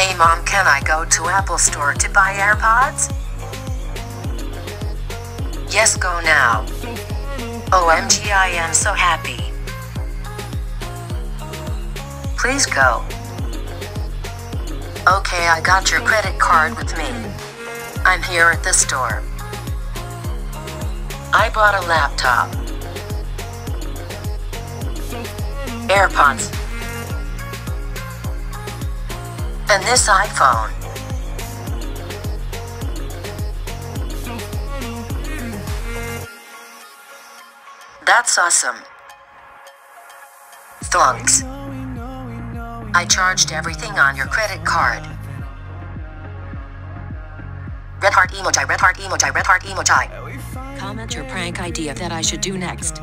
Hey mom, can I go to Apple Store to buy AirPods? Yes, go now. OMG, I am so happy. Please go. Okay, I got your credit card with me. I'm here at the store. I bought a laptop. AirPods. And this iPhone. That's awesome. Thanks. I charged everything on your credit card. Red heart emoji, red heart emoji, red heart emoji. Comment your prank idea that I should do next.